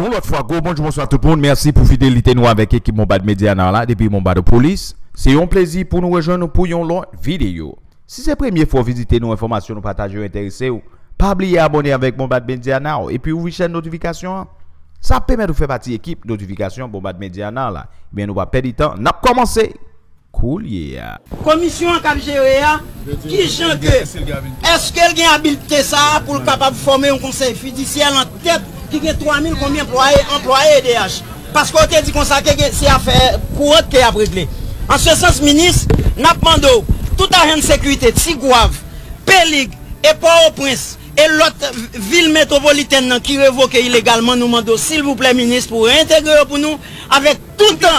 Yon lot fwa go, bonjou bonsoir tout moun, mersi pou fidelite nou avek ekip Mombad Media nan la, depi Mombad Polis. Se yon plezi pou nou rejoin nou pou yon lot video. Si se premye fwa vizite nou informasyon nou pataje ou interese ou, pabliye abone avek Mombad Media nan ou, epi ouvi chen notifikasyon. Sa peme nou fe pati ekip notifikasyon Mombad Media nan la. Ben nou va pedi tan, nap kou liye ya. Komisyon kap jere ya, ki jen ke, eske l gen habilite sa pou l kapab forme yon konsey fidisyel an tet ki gen 3.000 konbi employe employe EDH. Paske ou te di konsake ke se afe pou ot ke ap regle. An se sens minis, nap mando, tout ajen sekwite, Tigwav, Pelig, Epo Oprince, E lot vil metropoliten nan ki revoke ilegalman nou mando sil vouple minis pou reintegre yo pou nou avek toutan,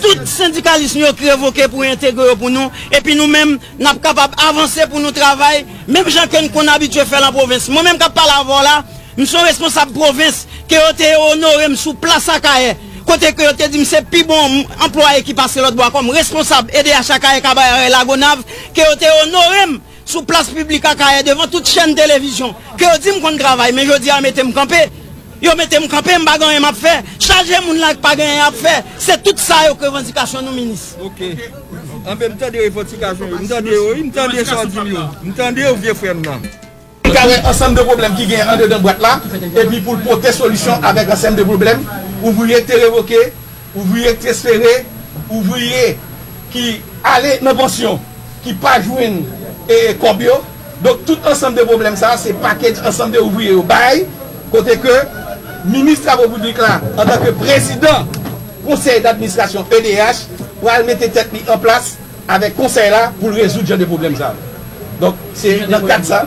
tout syndikalisme yo ki revoke pou reintegre yo pou nou epi nou men nap kapap avanse pou nou travay menm jan ken kon abitue fel an provins. Mwen menm kap pala avon la, mson responsab provins ke yo te honorem sou plasa kaye. Kote ke yo te di mse pi bon employe ki pase lot bo akom responsab ede a chakaye kabay re lagonav ke yo te honorem sou plas publika kaye devan tout chen televizyon. Ke yo di m kon travay, men yo di a mette m kampe. Yo mette m kampe, m bagan yon ap fe. Chaje moun lak bagan yon ap fe. Se tout sa yo krevantikasyon nou minis. Ok. Anpe m tande revantikasyon yo. M tande yo, m tande yo chandim yo. M tande yo vie fwem nan. M kare ansem de problem ki gen an de den boat la. E pi pou pote solusyon avek ansem de problem. Ou vouye te revoke, ou vouye te sfere. ou vouye ki ale nan pensyon. Ki pa jwen... e kob yo. Dok tout ansam de problem sa, se paket ansam de ouvriye yo bay, kote ke ministra bo la, an tanke prezident konsey d'administrasyon EDH, pou al mette tet mi an plas avek konsey la pou rezout jan de problem sa. Donk se nan kat sa.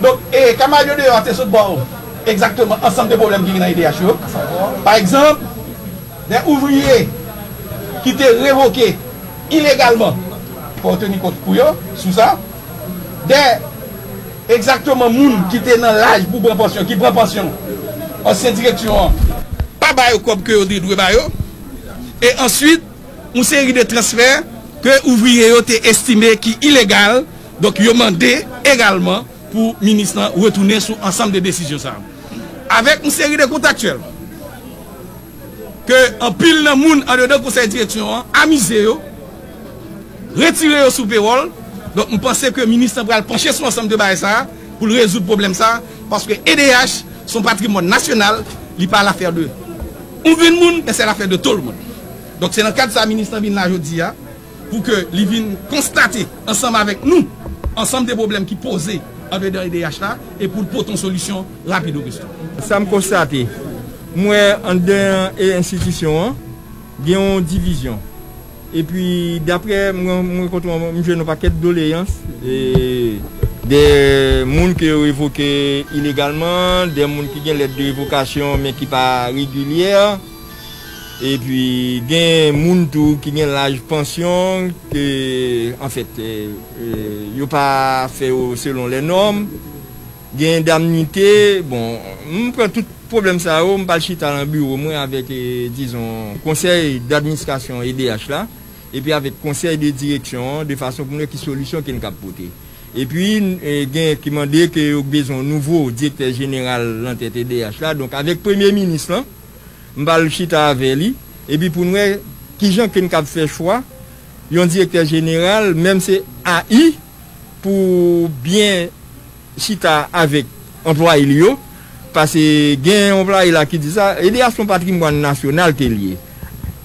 Donk e kamal yo de yo an te sot bon, ekzaktman ansam de problem ki nan EDH yo. Par exemple, den ouvriye ki te revoke ilegalman pou teni kont pou yo, sou sa, de exactement moun ki te nan laj pou pren pensyon, ki pren pensyon an se direksyon an. Pa bayo kob ke yo di dwe bayo e answit, moun seri de transfer ke ouvriye yo te estime ki ilegal, donk yo mande egalman pou ministran retounen sou ansam de desisyon sa. Avek moun seri de kontaktuel, ke an pil nan moun an de de konsey direksyon an, amize yo retire yo sou perol Donk mwen pense ke minister pral penche sou ansam de baye sa, pou l rezout problem sa, paske EDH, son patrimon nasyonal, li pa l afer de ou vin moun, men se l afer de tol moun. Donk se nan kad sa minister vin la jodi ya, pou ke li vin konstate ansam avek nou, ansam de problem ki pose anve de EDH la, e pou l poton solisyon rapide ou resto. Sa m konstate, mwen an den e institisyon an, gen yon divizyon. E pi dapre mwen kontou mwen jwen nou paket doleyans e, De moun ki yo evoke ilegalman De moun ki gen let de evokasyon men ki pa regulyer E pi gen moun tou ki gen laj pensyon Ki en fet yo pa fe yo selon le norm Gen damnite Bon mwen pren tout problem sa yo Mwen pal chita lan bureau mwen avek Dizon konsey d'administrasyon EDH la epi avèk konsey de direksyon, de fason pou nou ki solusyon ki nou kap pote. Epi eh, gen ki mande ki yo bezon nouvo direkter general lan tete DH la, donk avèk premier minis lan, mbal chita avè li, epi pou nou e ki jan ki nou kap fè chwa, yon direkter general, mèm se AI, pou bien chita avèk employe li yo, pase gen employe la ki di sa, e de as son patrimwan nasyonal ke liye.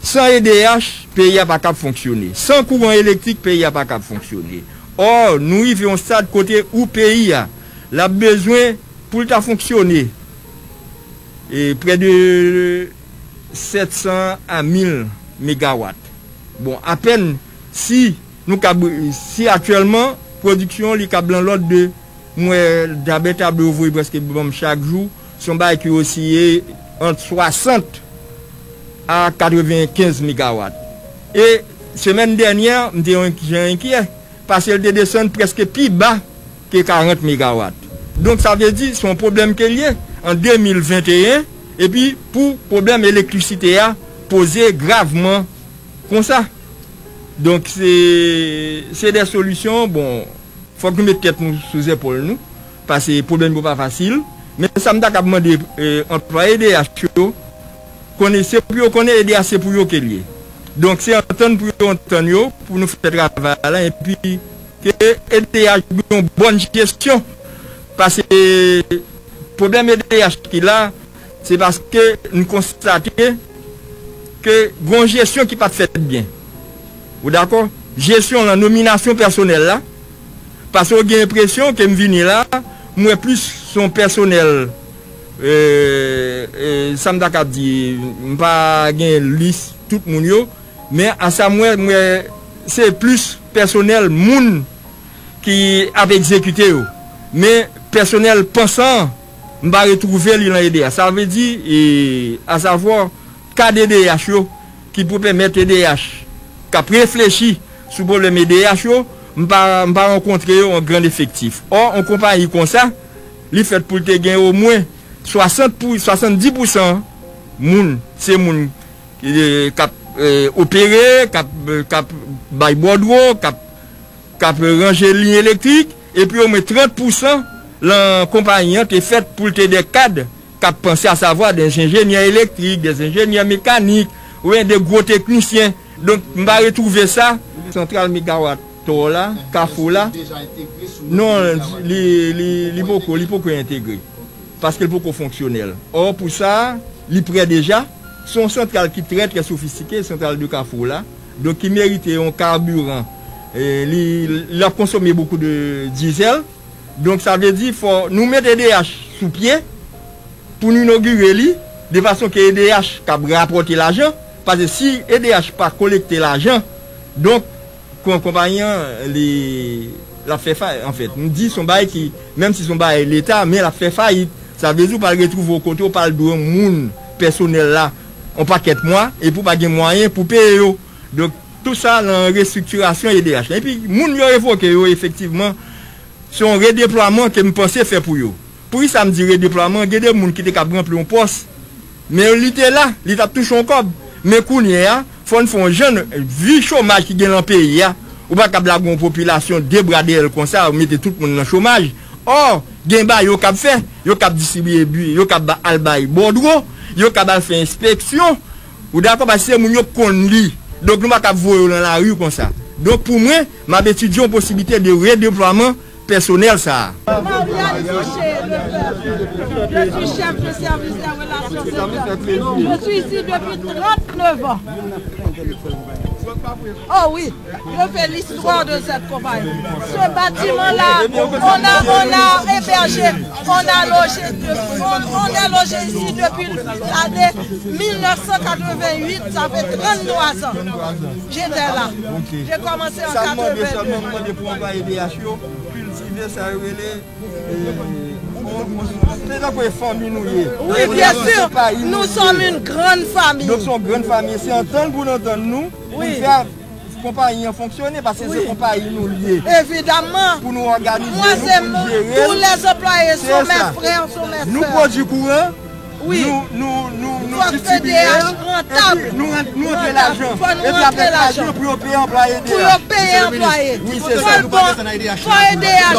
San EDH, peyi a pa kap fonksyonè. San kouvan elektrik, peyi a pa kap fonksyonè. Or, nou y veyon stad kote ou peyi a, la bezwen pou lta fonksyone. E pre de 700 a 1000 megawatt. Bon, apen si nou kab, si aktuelman, produksyon li kab lan lot de mwen dabe tablo vwe preske bom chak jou, son bay ki osye ant 60 a 95 MW. E semen denyen, mte yon enkye, pasel de desen preske pi ba ke 40 MW. Donk sa ve di, son problem ke liye, en 2021, e pi pou problem elektrisite a pose graveman kon sa. Donk se de solusyon, bon, fok nou met ket nou sou zepol nou, pase problem pou pa fasil, men sa mta kapman de employe de HPO, Kone se pou yo kone, e di ase pou yo ke liye. Donk se anton pou yo anton yo, pou nou fè travay la, e pi ke EDH yon bon gestyon. Pase problem EDH ki la, se paske nou konstate ke gon gestyon ki pat fèt bien. Ou d'akon? Gestyon la nominasyon personel la, pase ou gen impresyon ke m vini la, mwen plus son personel E, e, Samda kap di, mpa gen lis tout moun yo, men asa mwen mwen se plus personel moun ki ap ekzekute yo. Men personel pensan, mba retrouve li lan EDH. Sa ve di, e, a savon, ka DDH yo, ki pou pemet EDH, ka preflechi sou problem EDH yo, mba renkontre yo an gran efektif. Or, an kompanyi kon sa, li fet pou te gen yo mwen 70% moun, se moun e, kap e, opere, kap, kap bay bodro, kap, kap ranger lin elektrik, epi ou men 30% lan kompanyan te fet pou te dekade kap pense a savoa des ingenier elektrik, des ingenier mekanik, ou en de gros teknisyen. Donk mba retrouve sa, central megawatt to la, kafou la, non li poko, li poko integre. paske l pou kon fonksyonel. Or pou sa, li pre deja, son sentral ki tre tre sofistike, sentral de Kafou la, don ki merite yon karburant, e, li la konsome beaucoup de diesel, donk sa ve di fò nou met EDH sou pie, pou nou inaugure li, de fason ki EDH kab rapote l ajan, pase si EDH pa kolekte l ajan, donk kon kompanyan li la fe fay, en fèt, fait. nou di son bay ki, menm si son bay l'Etat, men la fe fay, Sa vezou pal retrouve ou kote ou pal do yon moun personel la. On pa ket mwa, e pou pa gen mwayen pou pe yo. Dok tout sa nan restrukturasyon EDH. E pi moun yo evoke yo efektiveman son redeploaman ke mpense pense fe pou yo. Pou yi sa mdi redeploaman, gen de moun ki te kap gran plon pos. Men li te la, li tap tou chon kob. Men kounye ya, fon fon jen, vi chomaj ki gen lan peyi ya. Ou pa kap la goun populasyon debrade el konsa ou mette tout moun nan chomaj. Or, gen ba yo kap fe, yo kap disibye bi, yo kap ba albay bodro, yo kap ba fe inspeksyon, ou dako ba se moun yo kon li. Donk nou ba kap voyo nan la ru kon sa. Donk pou mwen, ma beti diyon posibite de redeploaman personel sa. Je suis chef de service des relations sociales. Je suis ici depuis 39 ans. Oh oui, je fais l'histoire de cette compagnie. Ce bâtiment-là, on a, on a hébergé, on a logé, on, est logé ici depuis l'année 1988, ça fait 33 ans. J'étais là. J'ai commencé en 82. Oui, bien sûr, nous sommes une grande famille. Nous sommes une grande famille. C'est un temps pour nous, nous, oui. pou kompanyi yon fonksyonè, pasè se kompanyi nou liye. Evidemment. Pou nou organize, nou pou jere. Tous les employés sont mes frères, sont mes frères. Nou produit courant, Oui. Nous, nous, nous, nous distribuons. rentable. Nous, nous rentrons l'argent. Et puis après l'argent. Pour payer employés. Pour payer employés. Oui, c'est ça. Pour aider Et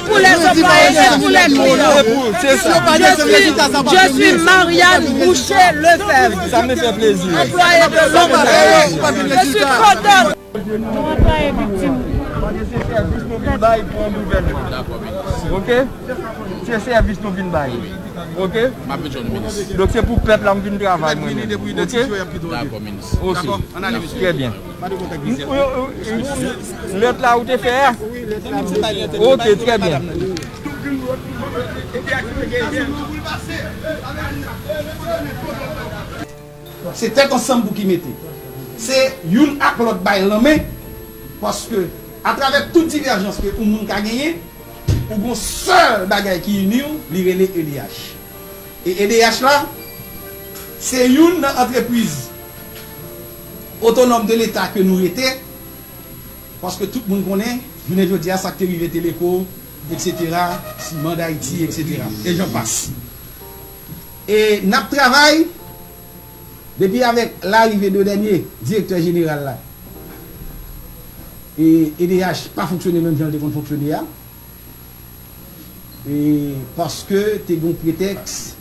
pour les employés et pour les clients. C'est ça. Je suis Marianne Boucher Lefebvre. Ça me fait plaisir. Employé de Je suis contente. Employé victime. Ok? Se servis nou vin bayi. Ok? Dok se pou pep la m vin travay mwen. Ok? Ok. Trè bien. Let la ou te fè? Ok, trè bien. Se tek ansan pou ki mette. Se youn ak lot bay lome. Non, Paske a travè tout diverjans ke ou moun ka genye. ou gon sol bagay ki yun yon, li rele EDH. E EDH la, se yon nan entreprise autonome de l'Etat ke nou rete, paske tout moun konen, jounen jodi a sakte rive teleko, etc., si manda iti, etc. E jan pas. E nap travay, depi avek la rive de denye, direktor general la, e EDH pa fonksyone men jan de kon fonksyone ya, Et parce que tu as un prétexte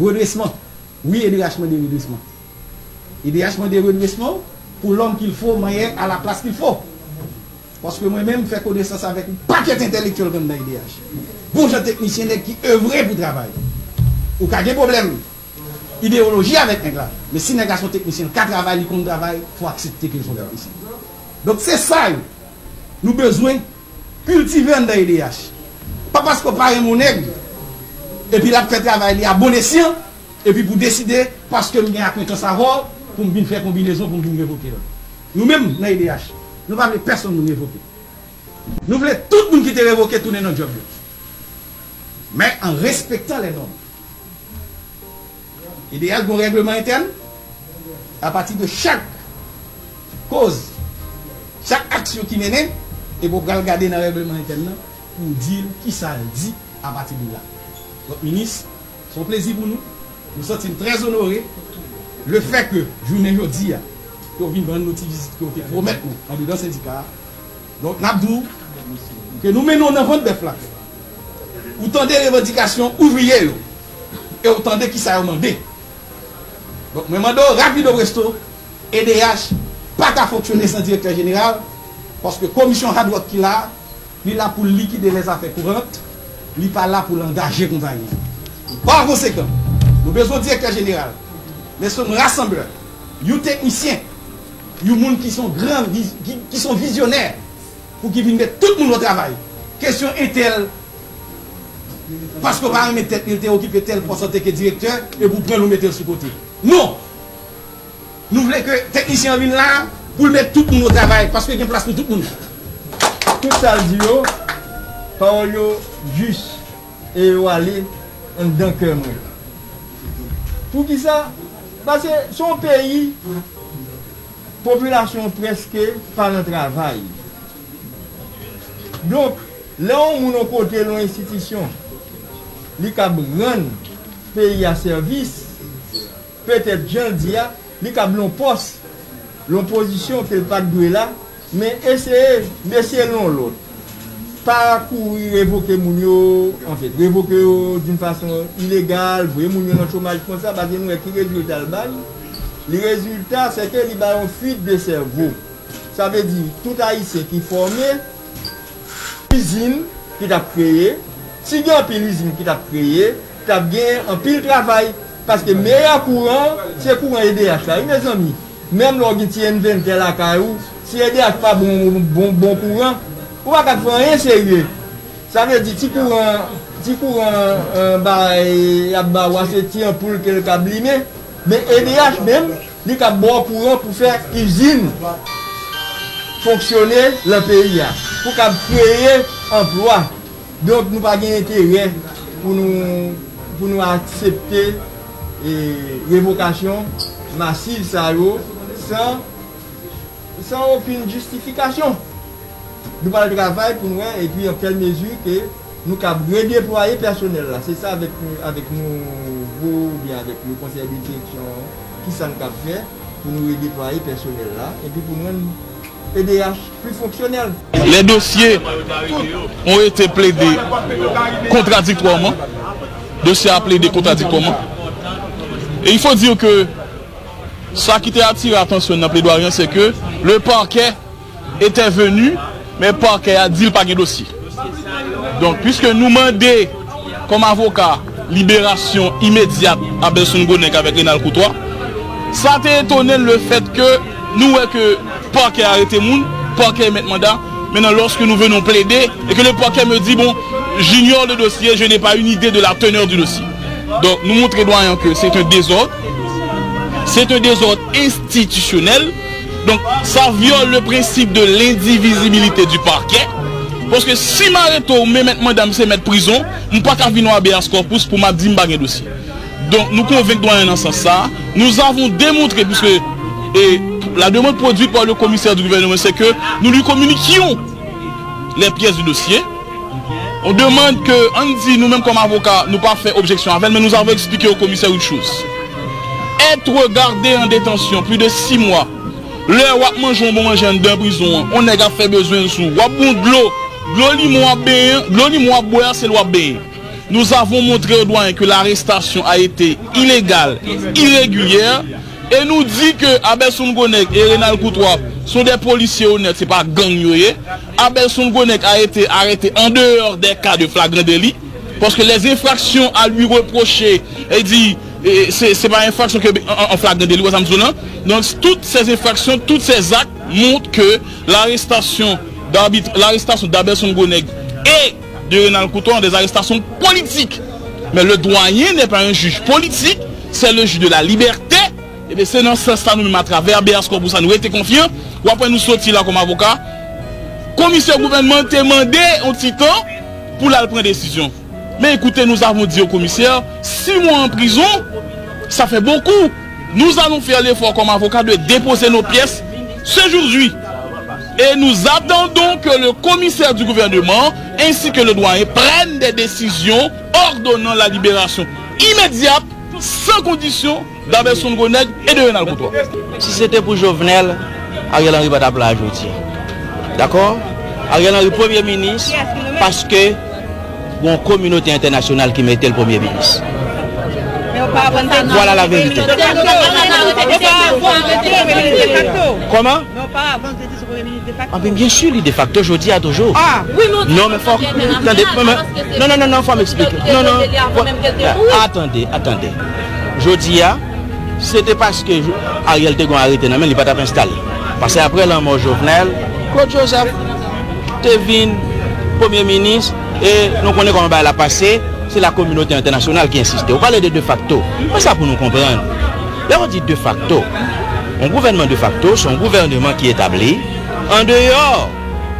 redressement. Oui, EDH des redressement. EDH des redressement pour l'homme qu'il faut, moyen à la place qu'il faut. Parce que moi-même, je fais connaissance avec un paquet intellectuel comme dans l'IDH. Bon, j'ai technicien qui œuvrait pour travailler. Ou qui a des problèmes idéologie avec un là. Mais si les sont techniciens, qui travaillent, qui travail, il faut accepter qu'ils sont techniciens. Donc c'est ça, nous avons besoin de cultiver dans l'IDH. Pa pasko pare moun neg, epi la pfe travay li a bon esyen, epi pou deside, paske m gen akwen ton savor, pou m bin fè kombinezon, pou m bin revoke lò. Nou mèm nan IDH, nou pa vle person nou revoke. Nou vle tout moun ki te revoke, tounen nan job lò. Mè an respektan lè nom. IDH goun regleman eten, a pati de chak koz, chak aksyon ki menen, e pou pral gade nan regleman eten nan, pour dire qui ça dit à partir de là. Donc, ministre, un plaisir pour nous. Nous sommes très honorés. Le fait que, journée aujourd'hui, qu'on vient rendre notre visite que promettre nous, en dedans syndicat. Donc, Nabdou, que nous menons dans votre bœuf là. Autant des revendications ouvrières et autant de qui ça a demandé. Donc, je demande rapide au resto, EDH, pas qu'à fonctionner sans directeur général, parce que commission hard qui là, il est là pour liquider les affaires courantes, n'est pas là pour l'engager compagnie. Par conséquent, nous avons besoin directeur général, mais sommes rassembleurs, des techniciens, des gens qui sont grands, qui, sont visionnaires, pour qu'ils viennent mettre tout le monde au travail. Question est-elle parce que par exemple, il était occupé tel poste que directeur et vous prenez le mettre sur côté. Non Nous voulons que les techniciens viennent là pour mettre tout le monde au travail parce qu'il y a une place pour tout le monde. tout sa di yo, parol yo jis, e yo ale an dan ke mwen. Pou ki sa, pase son peyi, populasyon preske pa nan travay. Donk, le an moun an kote lon institisyon, li kab ran peyi a servis, petep jan diya, li kab lon pos, lon posisyon ke l pak dwe la, men eseye mesye lon lot. Pa kou revoke moun yo, en fèt, fait, revoke yo d'in fason ilegal, vwe moun yo nan chomaj kon sa, bazen nou e ki rezultat l'bany. Li rezultat se ke li bayon fuit de servo. Sa ve di, tout a yise ki formè, l'usine ki tap kreye, si gen apil izin ki tap kreye, tap gen apil travay. Paske meya kouran, se kouran EDH la, yon me zami. Mem lor giti enven tel akay ou, si EDH pa bon, bon, bon, bon kouran, ou ak ak fwen yon serye. Sa vè di ti kouran, ti kouran euh, ba e, yab ba wase ti an pou ke l ka blime, men EDH men, li ka bon kouran pou fè izin fonksyonè l peyi ya. Pou ka kreye emplwa. Donk nou pa gen entere pou nou, pou nou aksepte e revokasyon masil sa yo san opin justifikasyon. Nou pa le travay pou nou e, epi an kel mezu ke nou ka redeploye personel la. Se sa avek nou vou, ou bien avek nou konsey de direksyon ki sa nou ka fe pou nou redeploye personel la. Epi pou nou an... EDH plus fonctionnel. Les dossiers ont été plaidés contradictoirement. Dossiers à plaider contradictoirement. Et il faut dire que sa ki te atire atensyon nan ple do aryan se ke le parke ete venu men parke a dil pa gen dosi. Donk, pwiske nou mande kom avoka liberasyon imediat a Belson Gonek avek Renal Koutoua, sa te etonen le fet ke nou weke parke arete moun, parke met mandat, Menan, lorsque nous venons plaider et que le parquet me dit, bon, j'ignore le dossier, je n'ai pas une idée de la teneur du dossier. Donc, nous montrons doyen que c'est un désordre, C'est un désordre institutionnel. Donc, ça viole le principe de l'indivisibilité du parquet. Parce que si Mareto met madame c'est mettre prison, nous pas qu'à venir à BS Corpus pour m'a dit dossier. Donc, nous convainquons doyen dans ce sens ça. Nous avons démontré, puisque et la demande produite par le commissaire du gouvernement, c'est que nous lui communiquions les pièces du dossier. On demande que, on dit nous-mêmes comme avocats, nous pas fait objection avec, mais nous avons expliqué au commissaire une chose. être gardé en détention plus de 6 mois. Le wap manjon bon manjen den brison, on neg a fe bezwen sou. Wap bon glo, glo li mwa beyen, glo li mwa boyer se lwa beyen. Nous avons montré au doyen que l'arrestation a été illégale, irrégulière, et nous dit que Abelson Gonek et Renal Koutouap sont des policiers honnêtes, c'est pas gangnoyés. Abelson Gonek a été arrêté en dehors des cas de flagrant délit, parce que les infractions à lui reprocher, et dit, E, se pa infaksyon ke an flag nan deli wazan mzounan. Donk tout se infaksyon, tout se zak montre ke l'arrestasyon d'Abelson Goneg et de Renal Couton an des arrestasyon politik. Men le doyen n'est pas un juj politik, c'est le juj de la liberté. Ebe se nan se sa nou mèm a traver, be askor pou sa nou ete konfyan, wapwen nou soti la kom avoka. Komisyon gouvernement te mande an titan pou la pren desisyon. Mais écoutez, nous avons dit au commissaire, six mois en prison, ça fait beaucoup. Nous allons faire l'effort comme avocat de déposer nos pièces ce aujourd'hui. Et nous attendons que le commissaire du gouvernement ainsi que le doyen prennent des décisions ordonnant la libération immédiate, sans condition, d'Abel Songoneg et de Renal. Si c'était pour Jovenel, Ariel Henry va t'appeler aujourd'hui. D'accord? Ariel Henry, Premier ministre, parce que gon kominote internasyonal ki mette l premier minis. Voilà la verite. Koman? Anbe, bien sur li de facto, jodi a toujou. Non, men fok. Non, non, non, fwa m'explike. Non, non. Atende, atende. Jodi a, se te paske Ariel te gon harite nan men, li pat ap installe. Pase apre lan mou jovenel, Claude Joseph te vin Premier ministre, et nous connaissons comment elle a passé, c'est la communauté internationale qui insiste. On parle de de facto. C'est ça pour nous comprendre. Là, on dit de facto. Un gouvernement de facto, c'est un gouvernement qui est établi en dehors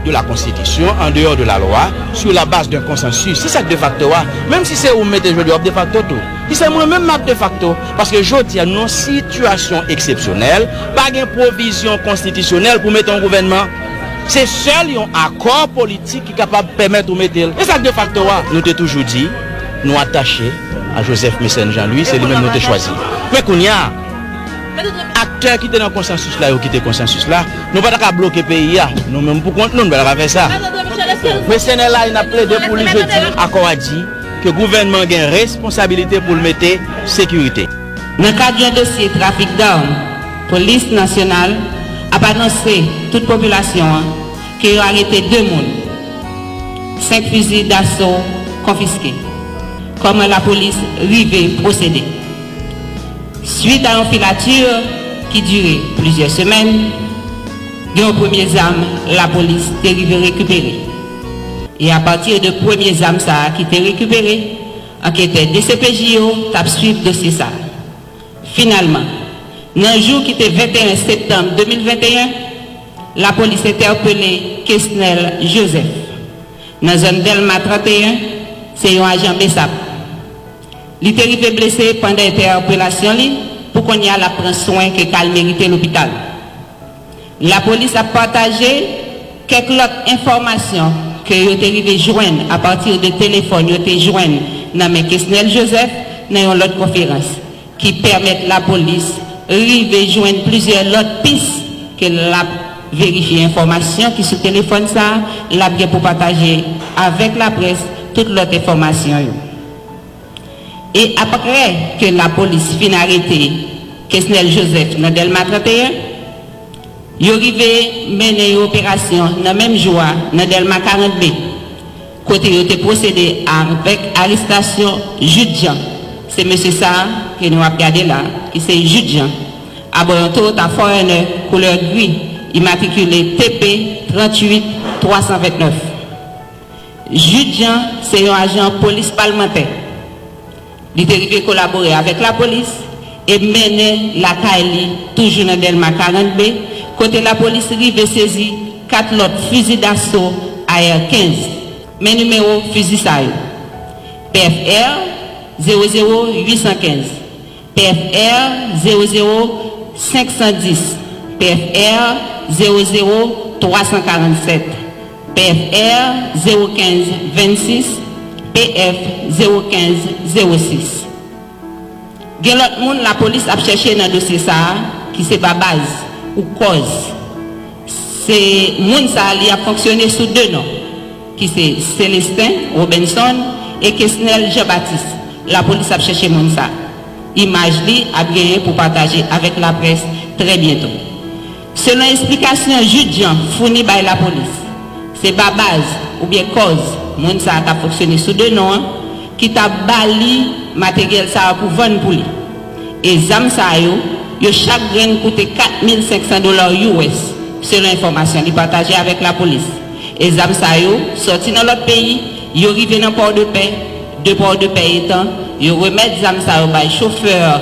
de la Constitution, en dehors de la loi, sur la base d'un consensus. C'est ça de facto a. Même si c'est où mettez je de facto tout. Si c'est moi-même map de facto, parce que je à une situation exceptionnelle, pas de provision constitutionnelle pour mettre un gouvernement. Se sel yon akor politik ki kapab pemet ou metel. E sa de facto wa. Nou te toujou di, nou atache a Joseph Mesen Jean-Louis, se li men nou te chwazi. Mwen kon ya, akter ki te nan konsensus la yo ki te konsensus la, nou pa ta ka bloke peyi ya. Nou men pou kont nou, nou pa ta ka fe sa. Mesen la yon aple de pou li jodi. Akor a di, ke gouvenman gen responsabilite pou l mette sekurite. Nan kad yon dosye trafik down, polis nasyonal, a annoncé toute population hein, qu'il a arrêté deux personnes. Cinq fusils d'assaut confisqués. Comment la police rivait procéder. Suite à une filature qui durait plusieurs semaines, dans premiers armes, la police est arrivée récupérer. Et à partir de premiers armes ça qui était récupéré, enquêteur DCPJO t'a suivi dossier ça. Finalement, le jour qui était 21 septembre 2021, la police a interpellé Kesnel Joseph. Dans la zone Delma 31, c'est un agent BESAP. Il est arrivé blessé pendant l'interpellation li, pour qu'on y a la prendre soin que qu'elle mérité l'hôpital. La police a partagé quelques autres informations que vous avez arrivé joindre à partir de téléphone, vous avez joindre dans mes Kesnel Joseph dans une autre conférence qui permettent la police E rive jwen plusieurs lot pis ke lap verifi informasyon ki sou telefon sa, lap gen pou pataje avek la pres tout lot informasyon yo. E apre ke la polis fin arete Kesnel Joseph nan Delma 31, yo rive mene yo operasyon nan menm joua nan Delma 40B, kote yo te prosede avek arrestasyon judjan C'est monsieur ça que nous avons regardé là, qui c'est Jude Jean. À bord d'un Toyota Foreigner couleur gris, immatriculé TP 38 329. Jude Jean, c'est un agent police parlementaire. Il est arrivé collaborer avec la police et mener la Kaili toujours dans Delma 40B. Côté la police arrive saisi quatre autres fusils d'assaut AR-15. Mes numéros fusil. PFR 00815, PFR 00510, PFR 00347, PFR 01526, PF 01506. Gen lot moun la polis ap chèche nan dosye sa ki se ba baz ou koz. Se moun sa li ap fonksyonè sou de nan ki se Celestin Robinson e Kesnel Jean-Baptiste. La police a cherché mon ça. Image a gagné pour partager avec la presse très bientôt. Selon l'explication Jean fournie par la police, c'est pas base ou bien cause, mon ça a fonctionné sous deux noms, qui t'a bali matériel ça pour vendre pour lui. Et zam ça yo, yo chaque grain coûte 4500 dollars US selon l'information qui partagée avec la police. Et zam ça yo sorti dans l'autre pays, yo arrivé dans port de paix, de port de Peytan, yo remet zam sa yo bay chauffeur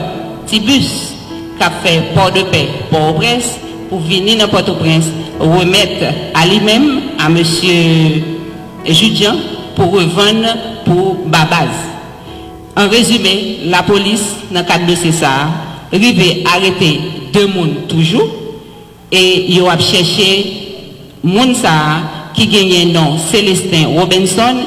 ti bus kap fe port de Pey, port au Prince, pou vini nan port au Prince, remet a li mem, a Monsie Judjan, pou revan pou Babaz. An rezume, la polis nan kat de César, rive arete de moun toujou, e yo ap chèche moun sa ki genye nan Celestin Robinson,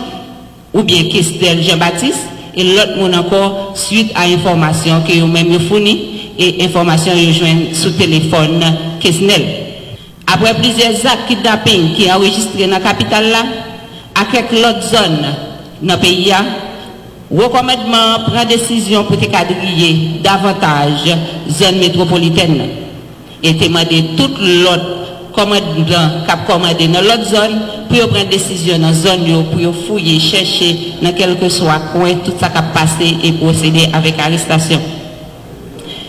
ou bien Kestel Jean-Baptiste, et l'autre monde encore suite à information que vous-même vous fourni et information vous joignent sous téléphone Kesnel. Après plusieurs actes kidnapping qui enregistrés dans la capitale là, à quelques autres zones dans le pays, recommandement prend décision pour quadriller davantage zone métropolitaine et demander toute l'autre commandant a commandé dans l'autre zone pour prendre décision dans zone pour fouiller, chercher dans quel que soit coin tout ça qui a passé et procéder avec arrestation.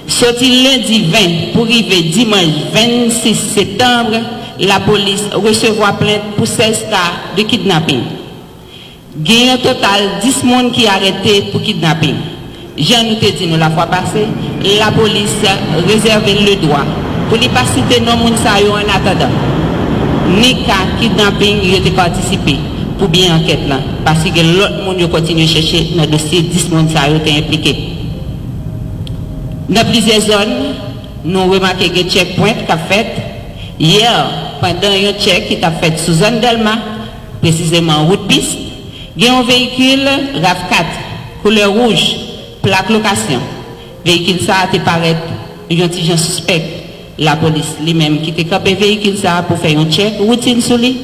Sorti lundi 20 pour arriver dimanche 26 septembre, la police recevra plainte pour 16 cas de kidnapping. Un total 10 personnes qui sont arrêtés pour kidnapping. Jean nous te dit nous la fois passée, la police réserve le droit pou li pa site nan moun sa yo an atadan. Ni ka kidnapping yo te patisipe pou bien anket lan. Pasi gen lot moun yo kontinye chèche nan dosye 10 moun sa yo te implike. Nan plize zon, nou remake gen checkpoint ka fet. Yer, pandan yon check ki ta fet sou zon delma, precizeman wout pist, gen yon vehikul RAV4, koule rouge, plak lokasyon. Vehikul sa te paret yon ti jen suspect. La police lui-même qui était véhicule ça pour faire un check, routine sur lui.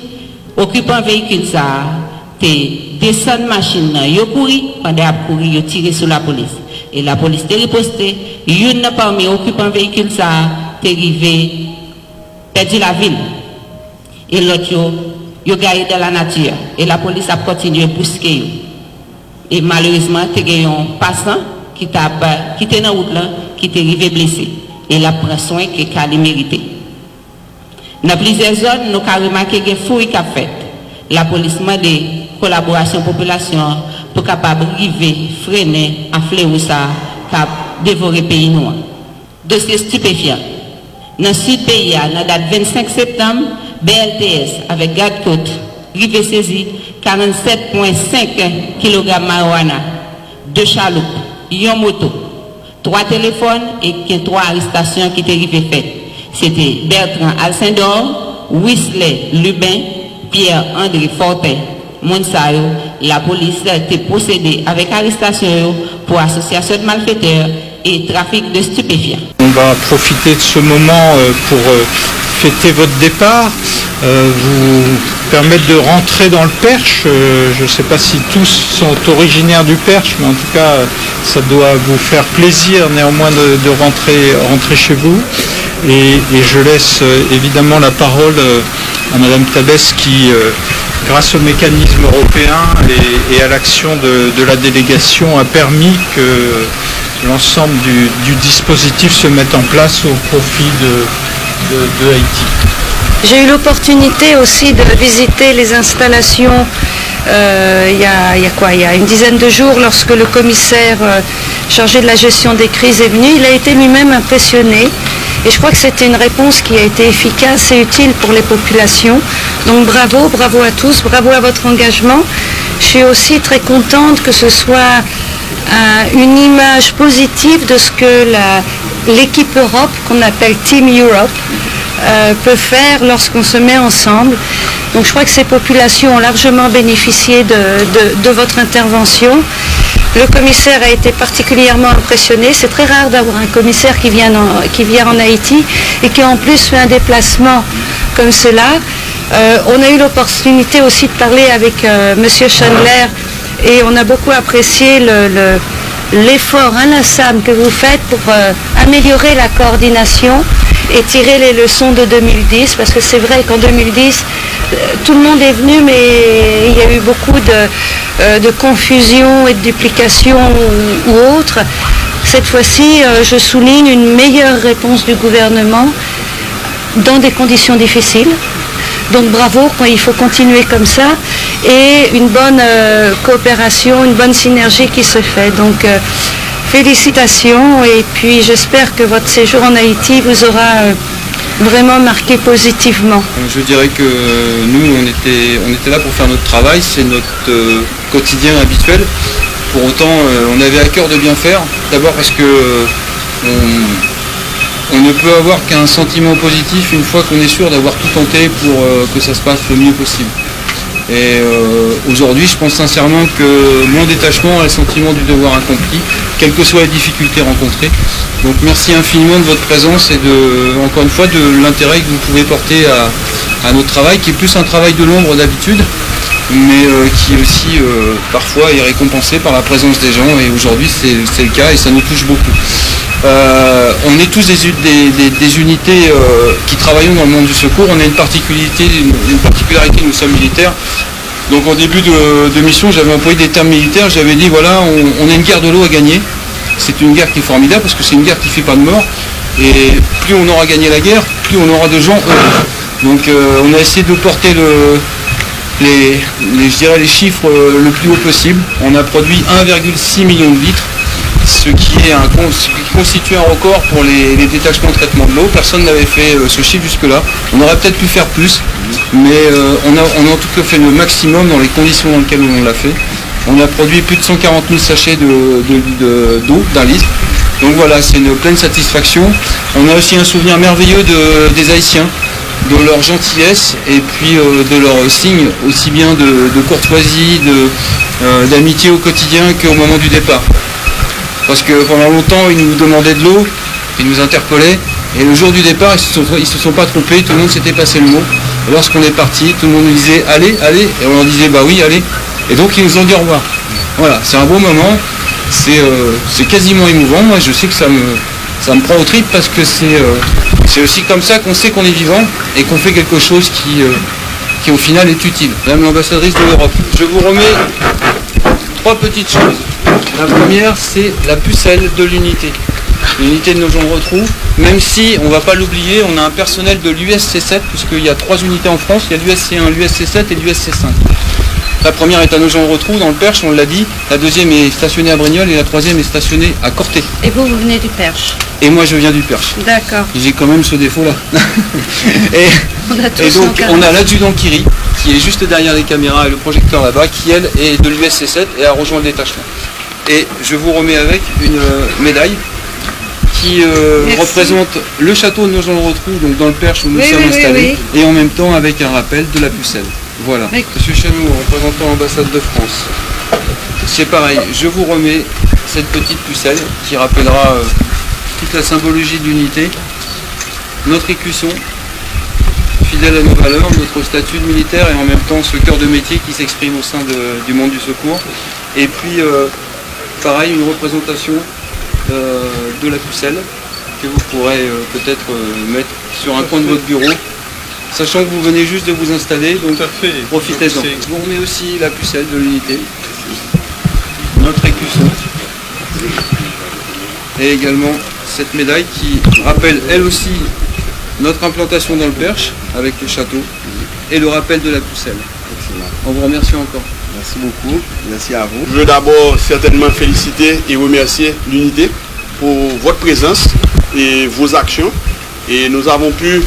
Occupant véhicule ça, te descend machine, il couru, pendant a couru, il tiré sur la police. Et la police a riposté, pas mis occupant véhicule ça, t'es arrivé, perdu la ville. Et l'autre, il a gagné dans la nature. Et la police a continué à brusquer. Et malheureusement, a un passant qui était dans route là, qui est arrivé blessé. e la pran soen ke ka li merite. Nan plize zon, nou ka remake gen fouy ka fet. La polisman de kolaborasyon populasyon pou kapab rive, frene, afle ou sa kap devore peyi nou an. Dosye stupefyan. Nan si peyi an, nan dat 25 septem, BLTS avek gade kote, rive sezi 47.5 kg marwana, 2 chaloup, yon moto, trois téléphones et trois arrestations qui étaient arrivées faites. C'était Bertrand Alcindor, Whistler Lubin, Pierre-André Fortin, Monsayo, la police a été procédée avec arrestation pour association de malfaiteurs et trafic de stupéfiants. On va profiter de ce moment euh, pour euh, fêter votre départ, euh, vous permettre de rentrer dans le Perche. je ne sais pas si tous sont originaires du Perche, mais en tout cas, ça doit vous faire plaisir néanmoins de, rentrer, rentrer chez vous. Et, je laisse évidemment la parole à Madame Tabès qui grâce au mécanisme européen et, à l'action de, la délégation, a permis que l'ensemble du, dispositif se mette en place au profit de, Haïti. J'ai eu l'opportunité aussi de visiter les installations euh, il, y a, quoi Il y a une dizaine de jours, lorsque le commissaire euh, chargé de la gestion des crises est venu, il a été lui-même impressionné et je crois que c'était une réponse qui a été efficace et utile pour les populations. Donc bravo, bravo à tous, bravo à votre engagement. Je suis aussi très contente que ce soit euh, une image positive de ce que l'équipe Europe, qu'on appelle Team Europe, euh, peut faire lorsqu'on se met ensemble. Donc je crois que ces populations ont largement bénéficié de votre intervention. Le commissaire a été particulièrement impressionné. C'est très rare d'avoir un commissaire qui vient, en, qui vient en Haïti et qui en plus fait un déplacement comme cela. Euh, on a eu l'opportunité aussi de parler avec euh, Monsieur Chandler et on a beaucoup apprécié le- l'effort inlassable que vous faites pour euh, améliorer la coordination et tirer les leçons de 2010 parce que c'est vrai qu'en 2010 euh, tout le monde est venu mais il y a eu beaucoup de, euh, confusion et de duplication ou, ou autre. Cette fois-ci, je souligne une meilleure réponse du gouvernement dans des conditions difficiles. Donc bravo, il faut continuer comme ça. Et une bonne euh, coopération, une bonne synergie qui se fait. Donc euh, félicitations et puis j'espère que votre séjour en Haïti vous aura euh, vraiment marqué positivement. Je dirais que nous, on était, là pour faire notre travail, c'est notre quotidien habituel. Pour autant, on avait à cœur de bien faire. D'abord parce que euh, on, ne peut avoir qu'un sentiment positif une fois qu'on est sûr d'avoir tout tenté pour que ça se passe le mieux possible. Et euh, aujourd'hui, je pense sincèrement que mon détachement a le sentiment du devoir accompli, quelles que soient les difficultés rencontrées. Donc merci infiniment de votre présence et encore une fois, de l'intérêt que vous pouvez porter à, notre travail, qui est plus un travail de l'ombre d'habitude, mais euh, qui aussi euh, parfois est récompensé par la présence des gens. Et aujourd'hui, c'est le cas et ça nous touche beaucoup. Euh, on est tous des, unités euh, qui travaillons dans le monde du secours. On a une particularité, nous sommes militaires. Donc en début de, mission, j'avais employé des termes militaires. J'avais dit voilà, on, a une guerre de l'eau à gagner. C'est une guerre qui est formidable parce que c'est une guerre qui ne fait pas de mort. Et plus on aura gagné la guerre, plus on aura de gens. Donc euh, on a essayé de porter le, les, chiffres le plus haut possible. On a produit 1,6 million de litres, ce qui, constitue un record pour les, détachements de traitement de l'eau. Personne n'avait fait euh, ce chiffre jusque-là. On aurait peut-être pu faire plus, mais euh, on, a, en tout cas fait le maximum dans les conditions dans lesquelles on l'a fait. On a produit plus de 140 000 sachets de- de- d'eau d'un litre. Donc voilà, c'est une pleine satisfaction. On a aussi un souvenir merveilleux de- des Haïtiens, de leur gentillesse et puis euh, de leur signe aussi bien de, courtoisie, d'amitié au quotidien qu'au moment du départ. Parce que pendant longtemps, ils nous demandaient de l'eau, ils nous interpellaient, et le jour du départ, ils ils se sont pas trompés, tout le monde s'était passé le mot. Lorsqu'on est parti, tout le monde nous disait allez, allez, et on leur disait bah oui, allez. Et donc ils nous ont dit au revoir. Voilà, c'est un beau moment, c'est euh, quasiment émouvant. Moi, je sais que ça me, prend au trip parce que c'est euh, c'est aussi comme ça qu'on sait qu'on est vivant et qu'on fait quelque chose qui, euh, qui au final est utile. Madame l'ambassadrice de l'Europe, je vous remets trois petites choses. La première, c'est la pucelle de l'unité. L'unité de nos gens retrouvent, même si on ne va pas l'oublier, on a un personnel de l'USC7, puisqu'il y a trois unités en France, il y a l'USC1, l'USC7 et l'USC5. La première est à nos gens retrouvent dans le Perche, on l'a dit. La deuxième est stationnée à Brignoles et la troisième est stationnée à Corté. Et vous, vous venez du Perche? Et moi, je viens du Perche. D'accord. J'ai quand même ce défaut-là. et, donc, on a l'adjudant Kiri, qui est juste derrière les caméras et le projecteur là-bas, qui elle est de l'USC7 et a rejoint le détachement. Et je vous remets avec une euh, médaille qui euh, représente le château de nos gens retrouvent, donc dans le Perche où nous Oui, sommes oui, oui, installés, et en même temps avec un rappel de la pucelle. Voilà. Monsieur Chanou, représentant l'ambassade de France. C'est pareil, je vous remets cette petite pucelle qui rappellera euh, toute la symbologie de l'unité, notre écusson, fidèle à nos valeurs, notre statut de militaire et en même temps ce cœur de métier qui s'exprime au sein de- du monde du secours. Et puis, euh, pareil, une représentation euh, de la pucelle que vous pourrez euh, peut-être euh, mettre sur un coin de votre bureau, sachant que vous venez juste de vous installer, donc profitez-en. Je vous remets aussi la pucelle de l'unité, notre écusson, et également cette médaille qui rappelle elle aussi notre implantation dans le Perche avec le château et le rappel de la pucelle. On vous remercie encore. Merci beaucoup. Merci à vous. Je veux d'abord certainement féliciter et remercier l'unité pour votre présence et vos actions. Et nous avons pu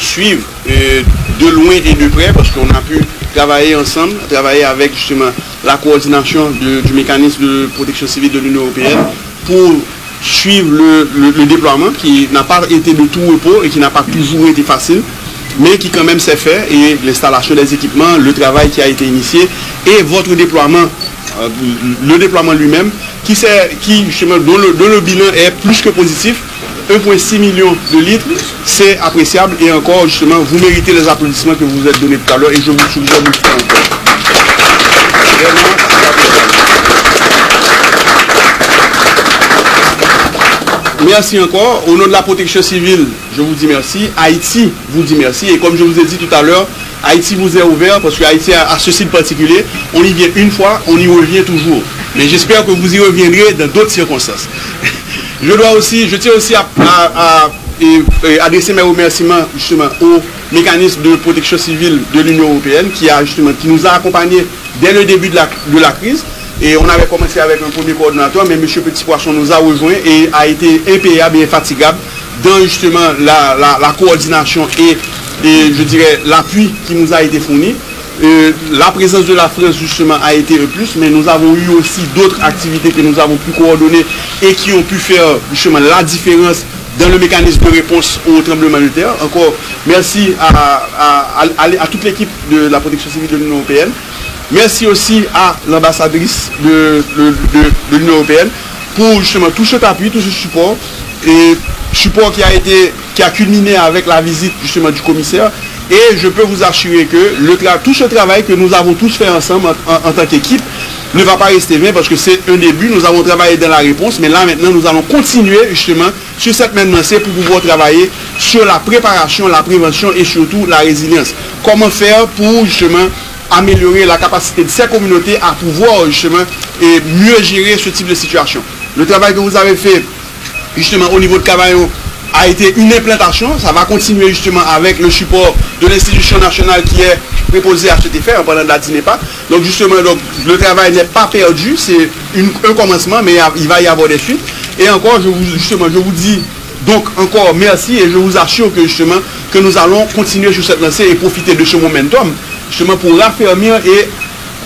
suivre euh, de loin et de près parce qu'on a pu travailler ensemble, travailler avec justement la coordination du mécanisme de protection civile de l'Union européenne pour suivre le, le- le déploiement qui n'a pas été de tout repos et qui n'a pas toujours été facile mais qui quand même s'est fait et l'installation des équipements, le travail qui a été initié et votre déploiement, euh, le déploiement lui-même, qui, qui justement, dont le, bilan est plus que positif 1,6 million de litres, c'est appréciable et encore justement, vous méritez les applaudissements que vous vous êtes donnés tout à l'heure et je vous suggère de le faire encore. Merci encore. Au nom de la protection civile, je vous dis merci. Haïti vous dit merci. Et comme je vous ai dit tout à l'heure, Haïti vous est ouvert parce que Haïti a, ce site particulier. On y vient une fois, on y revient toujours. Mais j'espère que vous y reviendrez dans d'autres circonstances. je dois aussi, tiens aussi à, adresser mes remerciements justement au mécanisme de protection civile de l'Union européenne qui, nous a accompagnés dès le début de la crise. Et on avait commencé avec un premier coordinateur, mais M. Petit Poisson nous a rejoint et a été impayable et infatigable dans justement la, coordination et, je dirais l'appui qui nous a été fourni. Euh, la présence de la France justement a été le plus, mais nous avons eu aussi d'autres activités que nous avons pu coordonner et qui ont pu faire justement la différence dans le mécanisme de réponse au tremblement de terre. Encore merci à toute l'équipe de la protection civile de l'Union Européenne. Merci aussi à l'ambassadrice de, l'Union Européenne pour justement tout cet appui, tout ce support. Et support qui a été, qui a culminé avec la visite justement du commissaire. Et je peux vous assurer que le, tout ce travail que nous avons tous fait ensemble en, tant qu'équipe ne va pas rester vain parce que c'est un début. Nous avons travaillé dans la réponse, mais là maintenant nous allons continuer justement sur cette même lancée pour pouvoir travailler sur la préparation, la prévention et surtout la résilience. Comment faire pour justement améliorer la capacité de ces communautés à pouvoir justement et mieux gérer ce type de situation. Le travail que vous avez fait justement au niveau de Cavaillon a été une implantation. Ça va continuer justement avec le support de l'institution nationale qui est préposée à cet effet pendant la pas. Donc justement, donc, le travail n'est pas perdu, c'est un commencement, mais il va y avoir des suites. Et encore, je vous, justement, je vous dis donc encore merci et je vous assure que justement que nous allons continuer sur cette lancée et profiter de ce momentum justement pour raffermir et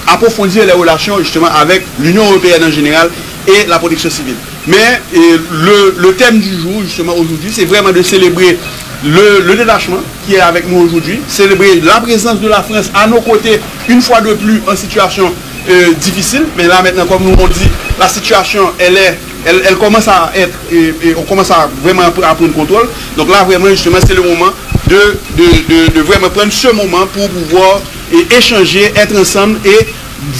approfondir les relations justement avec l'Union Européenne en général et la protection civile. Mais le, thème du jour justement aujourd'hui c'est vraiment de célébrer le, détachement qui est avec nous aujourd'hui, célébrer la présence de la France à nos côtés une fois de plus en situation euh, difficile. Mais là maintenant comme nous l'avons dit, la situation elle est elle, commence à être, et, on commence à vraiment à prendre contrôle. Donc là, vraiment, justement, c'est le moment de, de, vraiment prendre ce moment pour pouvoir échanger, être ensemble et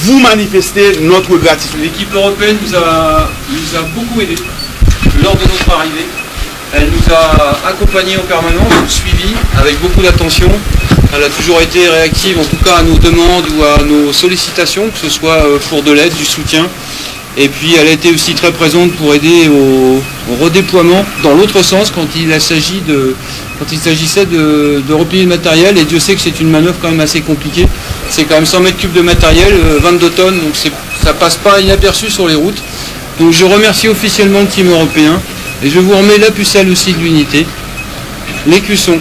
vous manifester notre gratitude. L'équipe européenne nous a, nous a beaucoup aidé lors de notre arrivée. Elle nous a accompagnés en permanence, suivis avec beaucoup d'attention. Elle a toujours été réactive, en tout cas à nos demandes ou à nos sollicitations, que ce soit euh, pour de l'aide, du soutien. Et puis elle a été aussi très présente pour aider au, redéploiement dans l'autre sens quand il de quand il s'agissait de, replier le matériel et Dieu sait que c'est une manœuvre quand même assez compliquée. C'est quand même 100 mètres cubes de matériel, 22 euh, tonnes, donc ça passe pas inaperçu sur les routes. Donc je remercie officiellement le team européen et je vous remets la pucelle aussi de l'unité, les cuissons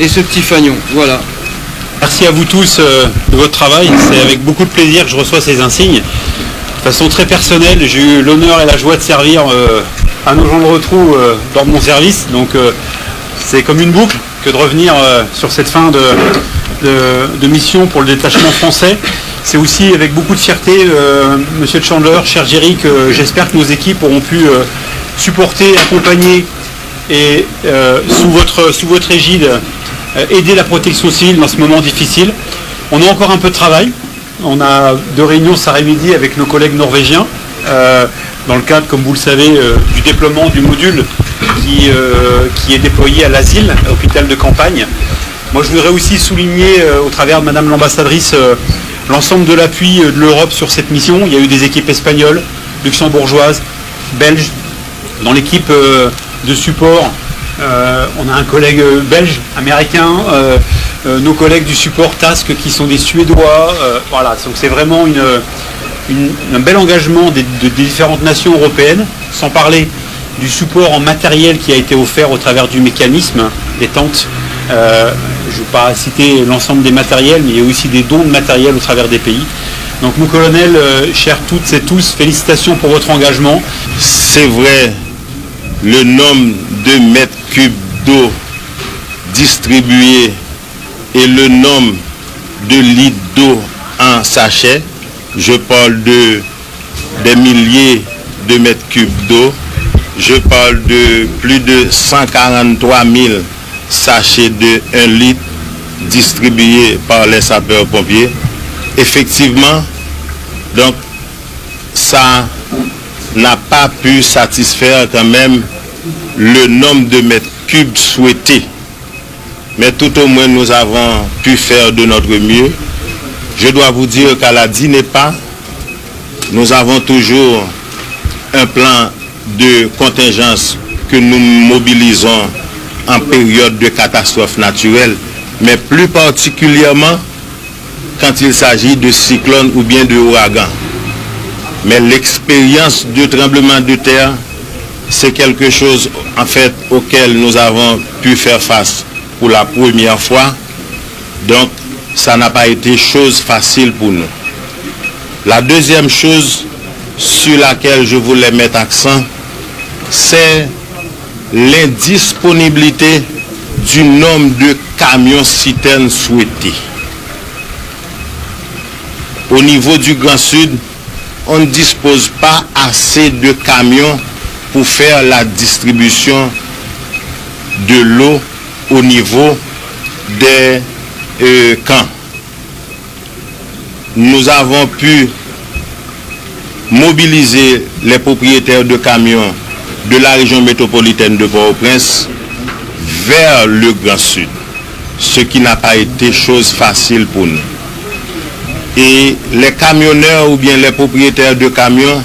et ce petit fagnon. Voilà. Merci à vous tous euh, de votre travail. C'est avec beaucoup de plaisir que je reçois ces insignes façon très personnelle, j'ai eu l'honneur et la joie de servir euh, à nos gens de retrou euh, dans mon service. Donc euh, c'est comme une boucle que de revenir sur cette fin de, mission pour le détachement français. C'est aussi avec beaucoup de fierté, Monsieur Chandler, cher Jerry, que j'espère que nos équipes auront pu supporter, accompagner et sous, votre, sous votre égide aider la protection civile dans ce moment difficile. On a encore un peu de travail, on a deux réunions cet après-midi avec nos collègues norvégiens, euh, dans le cadre, comme vous le savez, euh, du déploiement du module qui, euh, qui est déployé à l'asile, à l'hôpital de campagne. Moi, je voudrais aussi souligner, au travers de Madame l'ambassadrice, l'ensemble de l'appui de l'Europe sur cette mission. Il y a eu des équipes espagnoles, luxembourgeoises, belges. Dans l'équipe de support, on a un collègue belge, américain, euh, nos collègues du support Task qui sont des Suédois. Euh, voilà, donc c'est vraiment un bel engagement des, différentes nations européennes, sans parler du support en matériel qui a été offert au travers du mécanisme des tentes. Euh, je ne vais pas citer l'ensemble des matériels, mais il y a aussi des dons de matériel au travers des pays. Donc mon colonel, chers toutes et tous, félicitations pour votre engagement. C'est vrai, le nombre de mètres cubes d'eau distribués et le nombre de litres d'eau en sachet, je parle de des milliers de mètres cubes d'eau, je parle de plus de 143 000 sachets de 1 litre distribués par les sapeurs-pompiers. Effectivement, donc ça n'a pas pu satisfaire quand même le nombre de mètres cubes souhaités. Mais tout au moins, nous avons pu faire de notre mieux. Je dois vous dire qu'à la dîner pas, nous avons toujours un plan de contingence que nous mobilisons en période de catastrophe naturelle, mais plus particulièrement quand il s'agit de cyclones ou bien de ouragans. Mais l'expérience de tremblement de terre, c'est quelque chose en fait auquel nous avons pu faire face la première fois. Donc, ça n'a pas été chose facile pour nous. La deuxième chose sur laquelle je voulais mettre accent, c'est l'indisponibilité du nombre de camions citernes souhaités. Au niveau du Grand Sud, on ne dispose pas assez de camions pour faire la distribution de l'eau au niveau des euh, camps. Nous avons pu mobiliser les propriétaires de camions de la région métropolitaine de Port-au-Prince vers le Grand Sud, ce qui n'a pas été chose facile pour nous. Et les camionneurs ou bien les propriétaires de camions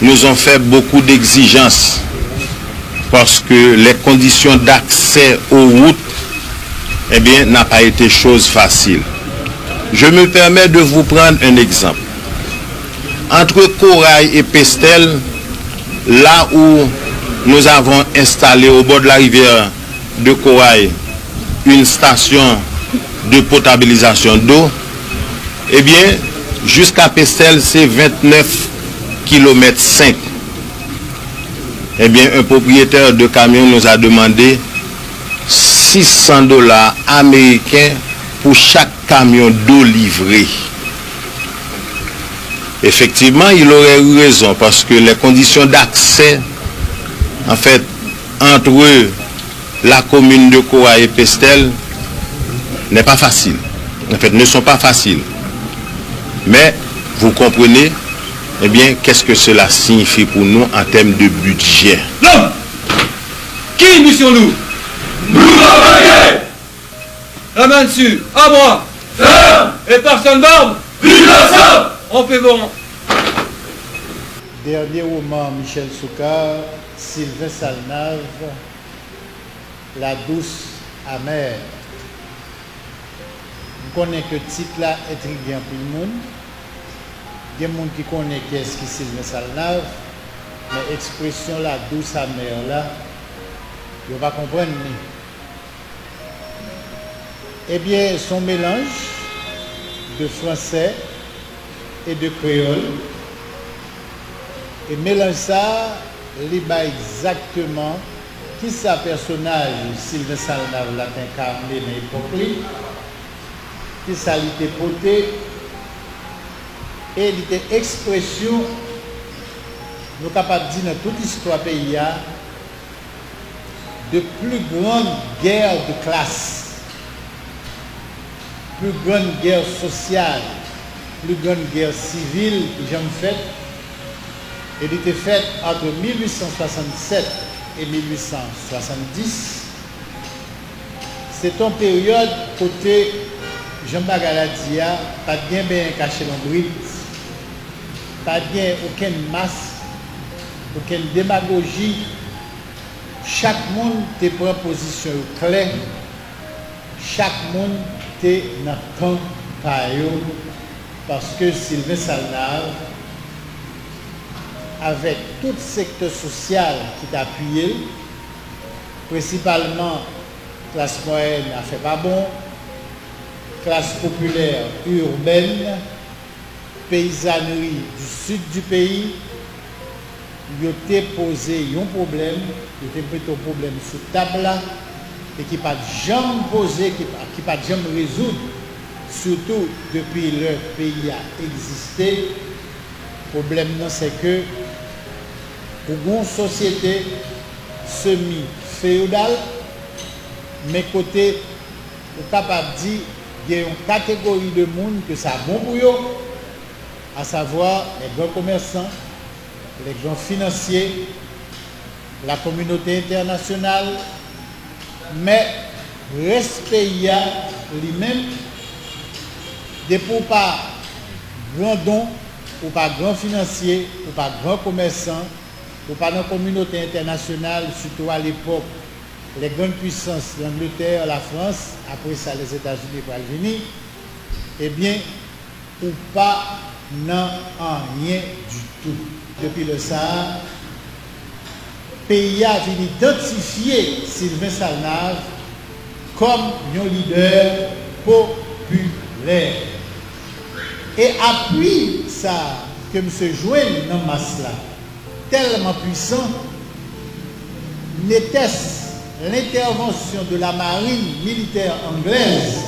nous ont fait beaucoup d'exigences parce que les conditions d'accès aux routes eh bien, pas été chose facile. Je me permets de vous prendre un exemple. Entre Corail et Pestel, là où nous avons installé au bord de la rivière de Corail une station de potabilisation d'eau, eh bien, jusqu'à Pestel, c'est 29 km 5. Eh bien, un propriétaire de camion nous a demandé 600 dollars américains pour chaque camion d'eau livré. Effectivement, il aurait eu raison parce que les conditions d'accès, en fait, entre la commune de Koa et Pestel, n'est pas facile. En fait, ne sont pas faciles. Mais, vous comprenez, eh bien, qu'est-ce que cela signifie pour nous en termes de budget? L'homme Qui mission-nous Nous travailler La main dessus, à moi Et personne d'armes On fait bon. Dernier roman Michel Souka, Sylvain Salnave, La douce amère. Je connais que le titre là est intriguant pour le monde. Il y a des gens qui connaissent qui Sylvain Salnave, mais l'expression la douce amère là, je ne pas comprendre. Eh bien, son mélange de français et de créole. Et mélange ça, il bat exactement qui sa personnage Sylvain Salnave l'a incarné dans l'époque, qui ça l'était poté, e li te ekspresyon nou kapap di nan tout istwa peyi ya de plu gran gèr de klas, plu gran gèr sosyal, plu gran gèr sivil ki jom fèt, e li te fèt akre 1867 e 1870, se ton peryode kote jom bagaladi ya pat gen ben kache lombril pas bien aucune masse, aucune démagogie. Chaque monde te prend position claire. Chaque monde te dans camp parce que Sylvain Salnave, avec tout secteur social qui t'a appuyé, principalement classe moyenne a fait pas bon, classe populaire urbaine, peyizanri du sud du peyi, yo te pose yon problem, yo te pete yon problem sou tabla, e ki pa jam pose, ki, ki pa jam rezoud, soutou depi le peyi a egziste, problem nan se ke, pou goun sosyete semi-feodal, men kote, ou kapap di, gen yon kategori de moun ke sa bon pou yo, à savoir les grands commerçants, les gens financiers, la communauté internationale, mais respect lui-même, de pour pas grand ou pas grand financier, ou pas grand commerçant, ou pas dans la communauté internationale, surtout à l'époque, les grandes puissances, l'Angleterre, la France, après ça les États-Unis pour venir, eh bien, ou pas non rien du tout. Depuis le Sahara, pays a identifier Sylvain Salnave comme un leader populaire. Et appui ça que M. Joël dans masse tellement puissant, n'était-ce l'intervention de la marine militaire anglaise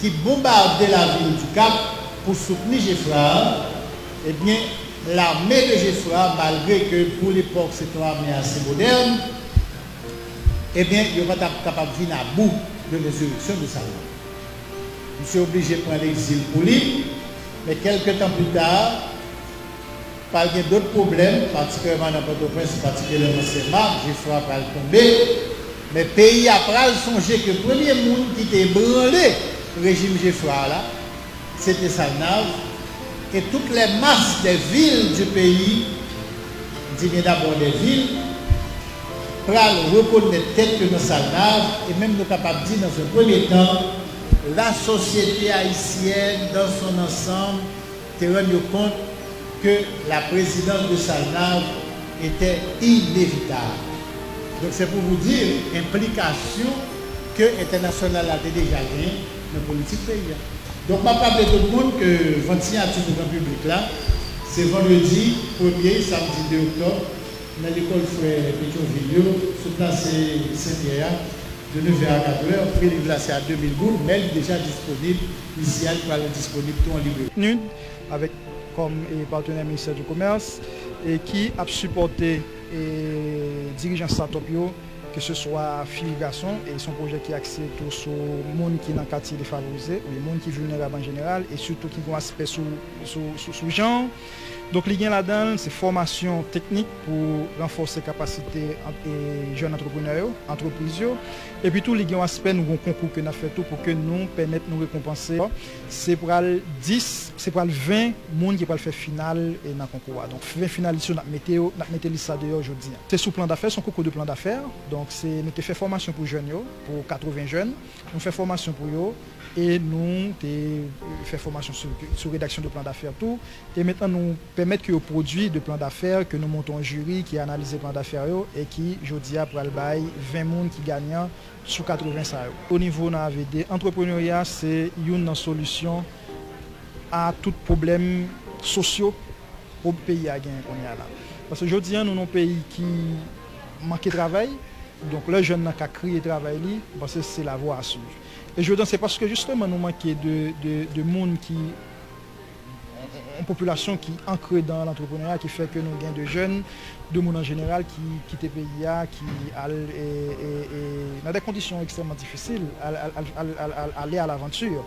qui bombardait la ville du Cap pour soutenir Geffrard, eh bien, l'armée de Geffrard, malgré que pour l'époque c'était une armée assez moderne, eh bien, il va être capable de venir à bout de l'évolution de sa mort. Je suis obligé de prendre l'exil pour lui, mais quelques temps plus tard, par d'autres problèmes, particulièrement dans Port-au-Prince, particulièrement marre, Geffrard va tomber, mais le pays a songé que le premier monde qui était branlé le régime là, c'était Salnave, et toutes les masses des villes du pays, dit d'abord des villes, pour reconnaître tête que nous Salnave, et même nous capables de dire dans un premier temps, la société haïtienne dans son ensemble s'est rendu compte que la présidence de Salnave était inévitable. Donc c'est pour vous dire l'implication que l'international a déjà gagnée dans la politique pays. Donc, je vais tout le monde que 26 à du grand public là, c'est vendredi 1er, samedi 2 octobre, dans l'école Frère Pétionville, sous place Saint-Pierre, de 9h à 4h. Prix livre c'est à 2000 gouttes, mais déjà disponible ici, elle va disponible tout en libre. avec comme partenaire ministère du Commerce et qui a supporté les dirigeants start-up que ce soit filles garçons, et son projet qui est axé sur le monde qui est dans le quartier défavorisé, le monde qui est vulnérable en général, et surtout qui a un aspect sous, sous, genre. Donc, li gen la dan, se formasyon teknik pou renforse kapasite joun entrepreneur yo, entreprise yo. E pi tou li gen aspen nou kon konkou ke na fè tou pou ke nou pèmèt nou rekompanse. Se pral 10, se pral 20 moun ki pral fè final e nan konkou wa. Donc, 20 finalist yo nan mette yo, nan mette lisa de yo jodi. Se sou plan d'affer, son konkou de plan d'affer. Donc, se nou te fè formasyon pou joun yo, pou 80 joun. Nou fè formasyon pou yo. E nou te fè formasyon sou, sou redaksyon de plan d'affer tou. Te metan nou pèmèt ki yo prodwi de plan d'affer ke nou monton juri ki analize plan d'affer yo e ki jodi ap pral bay 20 moun ki ganyan sou 80 sa yo. O nivou nan AVD, entrepreneuriat se yon nan solusyon a tout problem sosyo pou peyi a gen kon ya la. Pase jodi an nou nou peyi ki manke travay, donk le jen nan ka kriye travay li, pase se la vo a souj. Et je veux dire, c'est parce que justement nous manquons de, de, de monde qui une population qui est dans l'entrepreneuriat, qui fait que nous gagnons de jeunes, de monde en général qui quittent le pays, qui dans des conditions extrêmement difficiles, à, aller à l'aventure.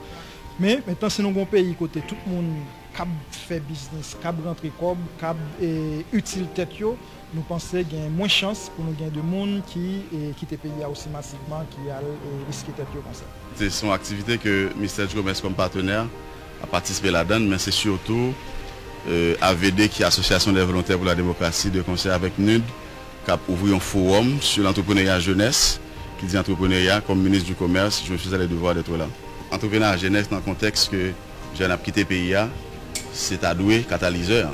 Men, metan se nou goun peyi kote, tout moun kab fè biznis, kab rentre kob, kab e util tet yo, nou panse gen mwen chans pou nou gen de moun ki, e, ki te peyi a osi masivman, ki al e, riske tet yo konsen. Se son aktivite ke Mr. Gomez kom partener a patispe la dan, men se surtout euh, AVD ki Asosyasyon de Volontaire pou la Demokrasi de konser avèk NUD, kab ouvri yon forum sur l'entrepreneuriat jeunesse, ki di entrepreneuriat, kom ministre du commerce, je me fise alè devoir d'être là. Entrepreneuriat jeunesse dans le contexte que j'ai quitté le pays, c'est à douer catalyseur,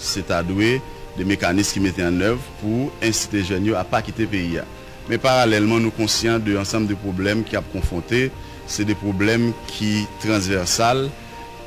c'est à douer des mécanismes qui mettaient en œuvre pour inciter les jeunes à ne pas quitter le pays. Mais parallèlement, nous sommes conscients de l'ensemble des problèmes qui a confrontés. C'est des problèmes qui transversales,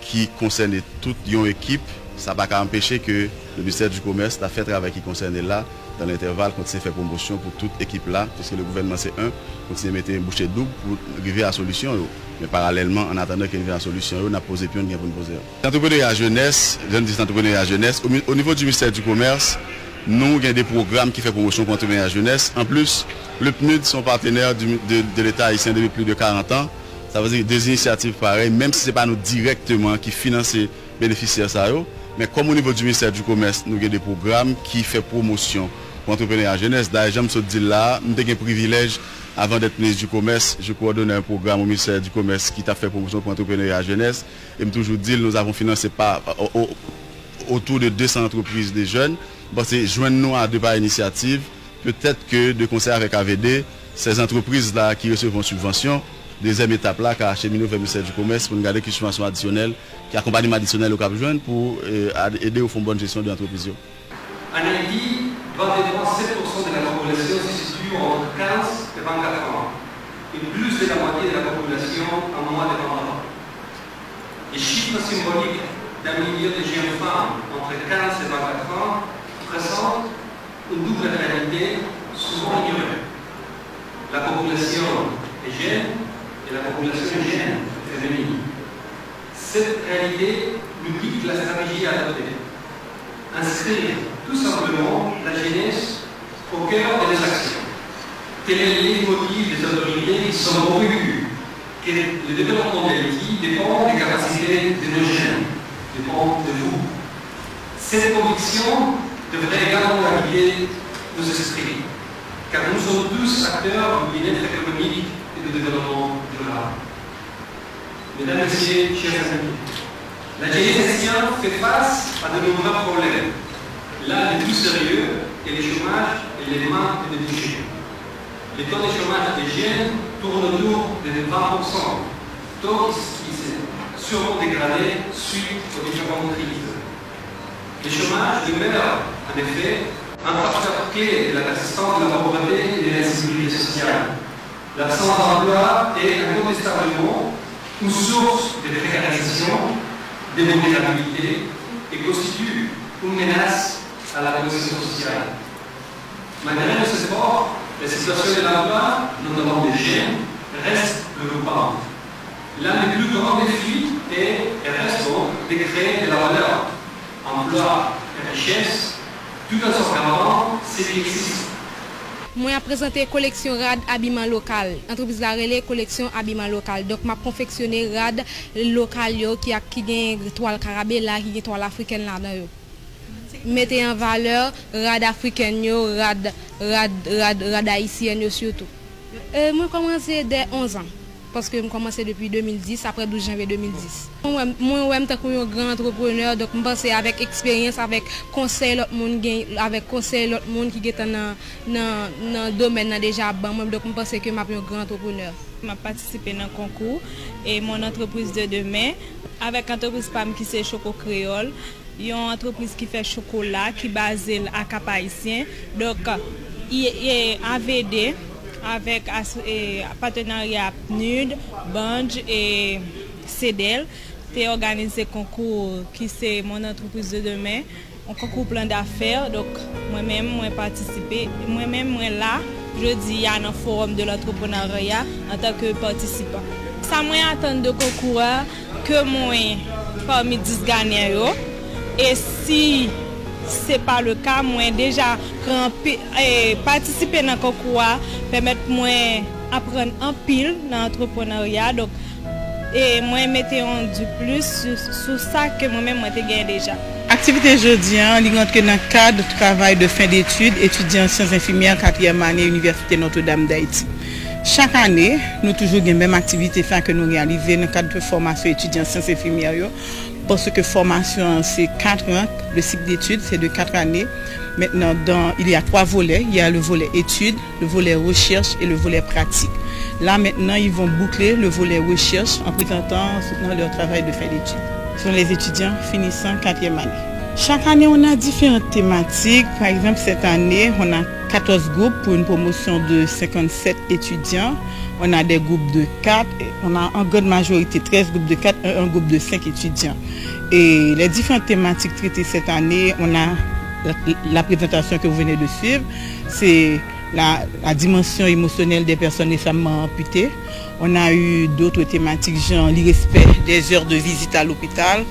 qui concernent toute une équipe. Ça ne va pas empêcher que le ministère du Commerce a fait travail qui concerne là, dans l'intervalle, continue à faire promotion pour toute équipe là, puisque le gouvernement c'est un, continue à mettre une bouchée double pour arriver à la solution. Men paralèlman, an atanda ki yon ve an solusyon yo, nan pose piyon gen pou nou pose yo. Entrepreneur ya jeunesse, jen dis entrepreneur ya jeunesse, o nivou du ministère du commerce, nou gen de programme ki fe promosyon pou entrepreneur ya jeunesse. En plus, le PNUD son partenaire du, de, de l'État haïtien depuis plus de 40 ans. Sa vaze des initiatives pareil, menm si se pa nou direktman ki finanse beneficia sa yo, men kom o nivou du ministère du commerce, nou gen de programme ki fe promosyon pou entrepreneur ya jeunesse. Da, jen mso di la, nou te gen privilèj avant d'être ministre du Commerce, je coordonne un programme au ministère du Commerce qui t'a fait promotion pour l'entrepreneuriat jeunesse. Et me toujours dit, nous avons financé autour de 200 entreprises des jeunes. Bon, c'est joindre-nous à deux par initiative. Peut-être que de concert avec AVD, ces entreprises-là qui recevront subvention, deuxième étape là, qui a acheminé vers le ministère du Commerce pour nous garder une subvention additionnelle, qui accompagne additionnel au Cap Jeune pour aider au fonds de bonne gestion de l'entreprise. En Haïti, 27% de la population se situe entre 15 et 24 ans, et plus de la moitié de la population en moins de 20 ans. Les chiffres symboliques d'un millier de jeunes femmes entre 15 et 24 ans présentent une double réalité souvent ignorée. La population est jeune et la population jeune féminine. Cette réalité nous guide la stratégie à adopter. Inscrire tout simplement la jeunesse au cœur des actions. Tel est leitmotiv des autorités qui sont convaincus que le développement d'Haïti dépend des capacités de nos jeunes, dépend de vous. Cette conviction devrait également guider nos esprits, car nous sommes tous acteurs du bien-être économique et du développement durable. Mesdames, Messieurs, chers amis, la jeunesse fait face à de nombreux problèmes. L'un des plus sérieux est le chômage et les demandes de budget. Les taux de chômage des jeunes tournent autour de 20%, taux qui s'est sûrement dégradé suite aux différentes crises. Le chômage demeure, en effet, un facteur clé de la persistance de la pauvreté et de l'insécurité sociale. L'absence d'emploi est incontestablement une source de précarisation, de vulnérabilité et constitue une menace à la cohésion sociale. Malgré ce sport, La situation des Lampas, notamment des jeunes, reste préoccupante. L'un des plus grands défis est et reste donc de créer de la valeur, emploi et richesse, tout en s'en gardant ce qui existe. Mwen a prezante koleksyon rad abiman lokal. Antreprise la rele koleksyon abiman lokal. Dok ma konfeksyone rad lokal yo ki ak ki gen toal karabela, ki gen toal afriken la nan yo. mette an valeur rad Afriken yo, rad, rad, rad, rad Haitien yo surtout. E, mwen komanse de 11 an, paske mwen komanse depi 2010, apre 12 janve 2010. Mwen wèm ta kou yon gran entrepreneur, dok mwen pase avèk eksperyens, avèk konsey lot moun gen, avèk konsey lot moun ki getan nan, nan, nan domen nan deja ban, mwen dok mwen pase ke mwen ap yon gran entrepreneur. Mwen patisipe nan konkou, e mwen entreprise de demè, avèk entreprise PAM ki se Choko Kriol, yon antreprise ki fè chokola, ki baze akap haisyen. Dok, yè AVD, avèk patenarya PNUD, BANJ e, e CEDEL, te organize konkou ki se mon antreprise de demè, On konkou plan d'affer, dok mwen mèm mwen patisipe, mwen mèm mwen la, je di ya nan forum de l'antreprenarya an tanke patisipan. Sa mwen atan de konkoura ke mwen formi 10 ganyan yo, E si se pa le ka, mwen deja kranpi, eh, patisipe nan kokoua, pemet mwen apren an pil nan entrepreneurya. Dok, e mwen mette yon du plus sou, sou sa ke mwen men mwen te gen deja. Aktivite jodyan, li rentre nan kad travay de fin d'etude, etudyan siyans infimier kakriyem ane Universite Notre-Dame d'Haïti. Chak ane, nou toujou gen menm aktivite fan ke nou realize nan kad de formasyon etudyan siyans infimier yo parce que formation, c'est 4 ans, le cycle d'études, c'est de 4 années. Maintenant, il y a trois volets. Il y a le volet études, le volet recherche et le volet pratique. Là, maintenant, ils vont boucler le volet recherche en présentant, en soutenant leur travail de fin d'études. Ce sont les étudiants finissant quatrième année. Chaque année, on a différentes thématiques. Par exemple, cette année, on a 14 groupes pour une promotion de 57 étudiants. On a des groupes de 4, on a en grande majorité 13 groupes de 4 et un groupe de 5 étudiants. Et les différentes thématiques traitées cette année, on a la, présentation que vous venez de suivre, c'est la, dimension émotionnelle des personnes femmes amputées. On a eu d'autres thématiques, genre l'irrespect des heures de visite à l'hôpital.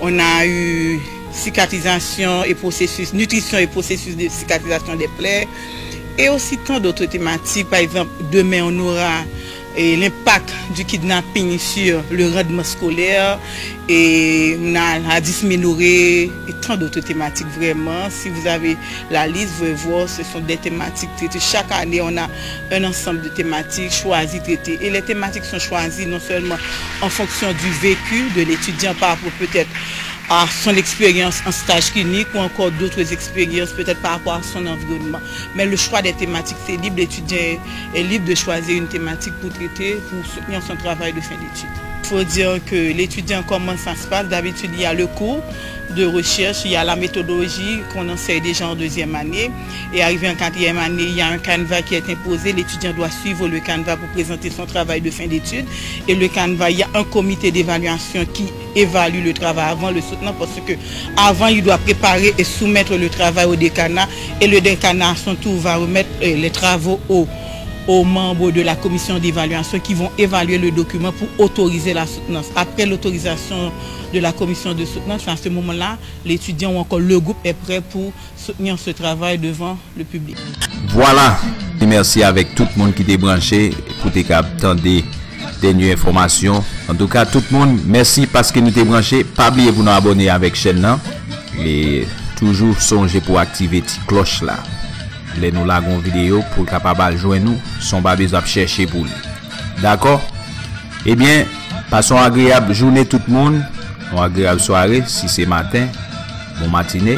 On a eu cicatrisation et processus, nutrition et processus de cicatrisation des plaies, et aussi tant d'autres thématiques. Par exemple, demain, on aura et l'impact du kidnapping sur le rendement scolaire et on a la dysménorrhée et tant d'autres thématiques vraiment. Si vous avez la liste, vous pouvez voir, ce sont des thématiques traitées. Chaque année, on a un ensemble de thématiques choisies, traitées. Et les thématiques sont choisies non seulement en fonction du vécu de l'étudiant par rapport peut-être à son expérience en stage clinique ou encore d'autres expériences peut-être par rapport à son environnement. Mais le choix des thématiques, c'est libre. L'étudiant est libre de choisir une thématique pour traiter, pour soutenir son travail de fin d'études. Faut dire que l'étudiant, comment ça se passe D'habitude, il y a le cours de recherche, il y a la méthodologie qu'on enseigne déjà en deuxième année. Et arrivé en quatrième année, il y a un canevas qui est imposé. L'étudiant doit suivre le canevas pour présenter son travail de fin d'études. Et le canevas, il y a un comité d'évaluation qui évalue le travail avant le soutenant parce que avant, il doit préparer et soumettre le travail au décanat. Et le décanat, à son tour, va remettre euh, les travaux au aux membres de la commission d'évaluation qui vont évaluer le document pour autoriser la soutenance. Après l'autorisation de la commission de soutenance, à ce moment-là, l'étudiant ou encore le groupe est prêt pour soutenir ce travail devant le public. Voilà. Et merci avec tout le monde qui est branché pour attendre des dernières informations. En tout cas, tout le monde, merci parce que nous t'es branché. Pas oublier vous abonner avec chaîne là. Et toujours songer pour activer cette cloche là. Le nou lagon video pou kapabal jwen nou Son ba ap chèche pou li D'akor? Ebyen, pason agriyab jounè tout moun Ou agriyab soare, si se matin Bon matine